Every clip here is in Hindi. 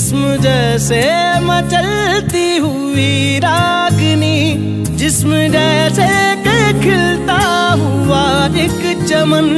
जिस्म जैसे मचलती हुई रागनी। जिस्म जैसे के खिलता हुआ एक चमन।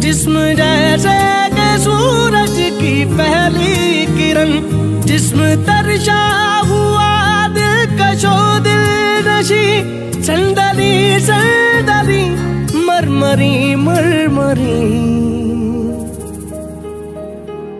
जिस्म जैसे के सूरज की पहली किरण। जिस्म तरशा हुआ दिल कशो दिल नशी। संदली संदली मरमरी मरमरी।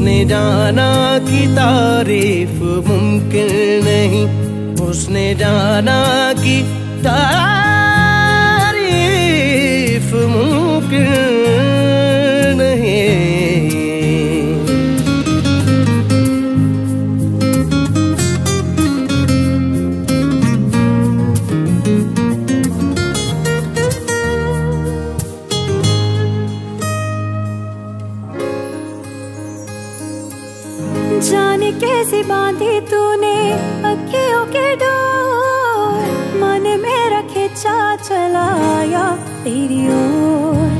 उसने जाना कि तारीफ़ मुमकिन नहीं। उसने जाना कि तारीफ़ मुमकिन कैसे बांधी तूने अखियों के डोर? मन में रखे चा चलाया तेरी ओर।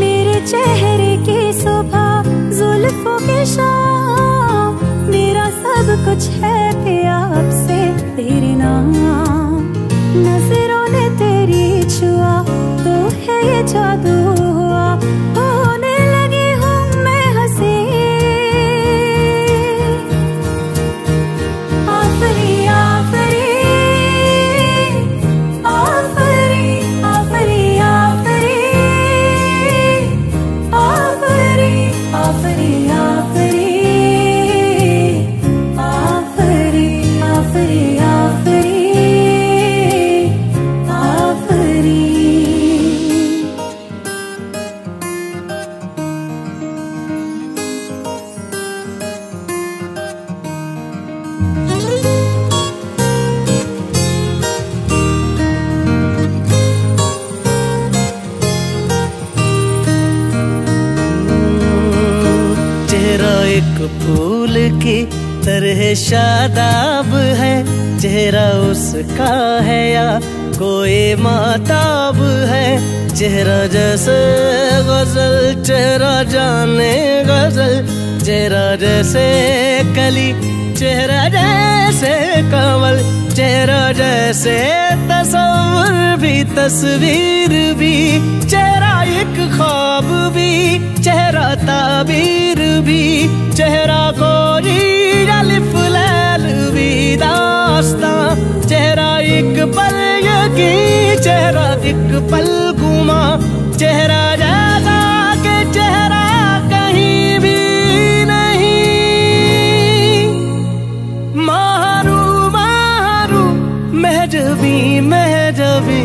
मेरे चेहरे की सुबह जुल्फों के शाम फूल की तरह शादाब है। चेहरा उसका है या कोई माताब है। चेहरा जैसे गज़ल, चेहरा जाने गज़ल। चेहरा जैसे कली, चेहरा जैसे कमल चेहरा जैसे तस्वीर भी तस्वीर भी। चेहरा एक ख्वाब भी, चेहरा ताबीर भी, चेहरा कोई अलिफ लैल भी दास्ता। चेहरा एक पल यकी, चेहरा एक पल घुमा। चेहरा जैसा के चेहरा कहीं भी नहीं। मारू मारू महजबी महजबी